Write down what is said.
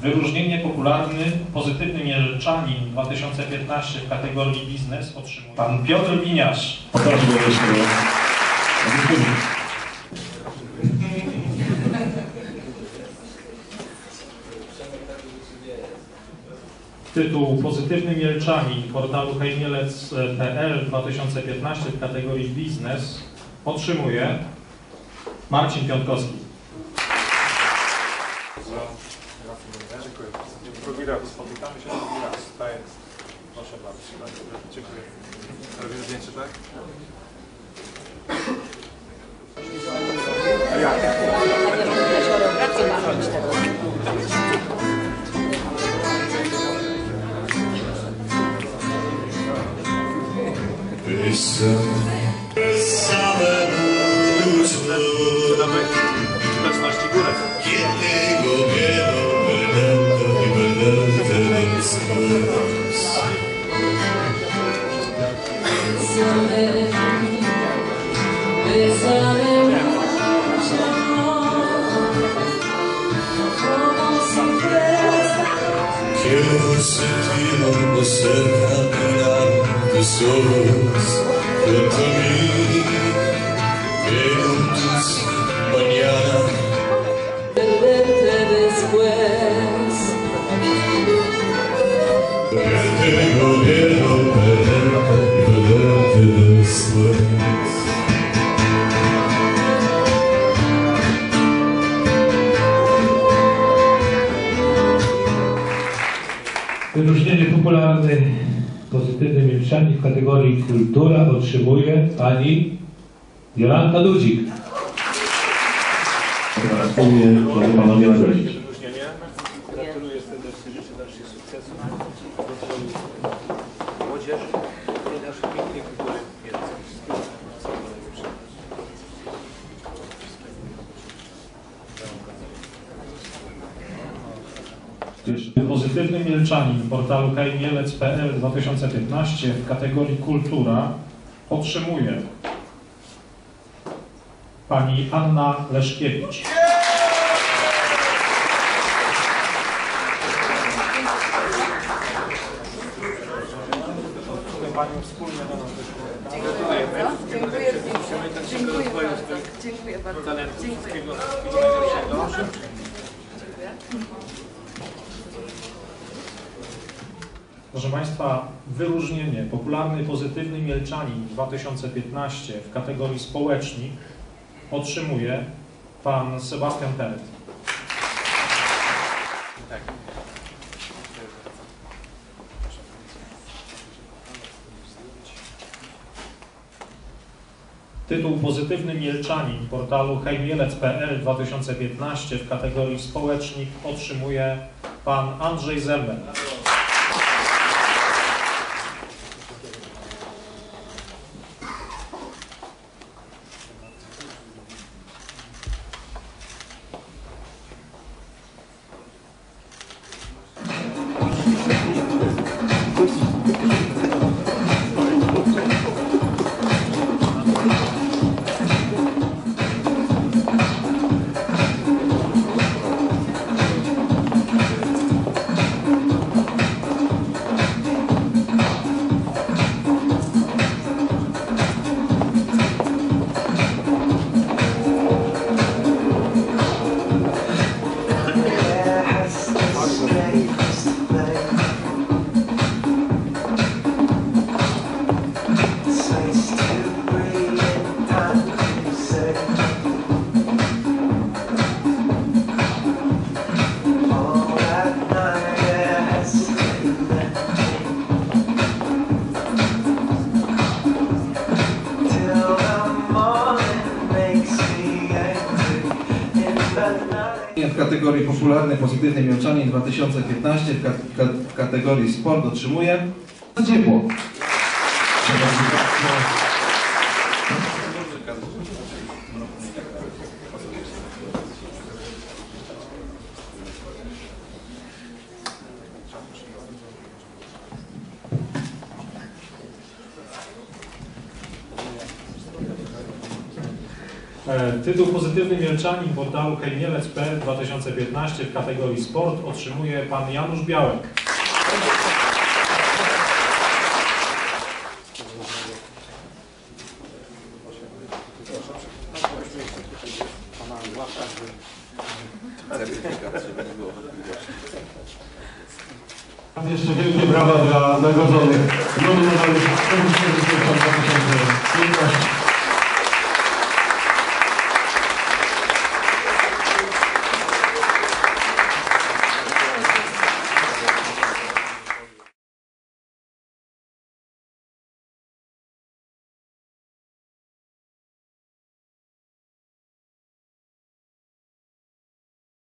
Wyróżnienie popularny, pozytywny mielczanin 2015 w kategorii biznes otrzymuje pan Piotr Winiarz. Jeszcze Tytuł Pozytywny Mielczanin portalu hejmielec.pl 2015 w kategorii biznes otrzymuje Marcin Piątkowski. Dziękuję. Drugi raz, spotykamy się drugi raz. Tak jest. Proszę bardzo. Dziękuję. Robimy zdjęcie, tak? Nowy Quiero sentir cerca de tus ojos mí mañanas Perderte después. Perderte Wyróżnienie popularny pozytywny milczanie w kategorii kultura otrzymuje pani Jolanta Dudzik. Teraz wspólnie proszę panowie nagrodzić. Wyróżnienie. Gratuluję serdecznie, życzę dalszych sukcesów. Młodzieży Pozytywny Mielczanin portalu hejmielec.pl 2015 w kategorii kultura otrzymuje pani Anna Leszkiewicz. Panią wspólnie na nas Dziękuję bardzo. Dziękuję bardzo. Dziękuję bardzo. Dziękuję. Wszystkiego, wszystkiego Proszę Państwa, wyróżnienie popularny pozytywny Mielczanin 2015 w kategorii społecznik otrzymuje pan Sebastian Teret. Tak. Tytuł Pozytywny Mielczanin portalu hejmielec.pl 2015 w kategorii społecznik otrzymuje pan Andrzej Zember. W kategorii popularny pozytywny Mielczanin 2015 w, ka w kategorii sport otrzymuje ciepło. Tytuł Pozytywny Mielczanin portalu hejmielec.pl 2015 w kategorii Sport otrzymuje pan Janusz Białek. Jeszcze wielkie brawa dla nagrodzonych. Medal 2015.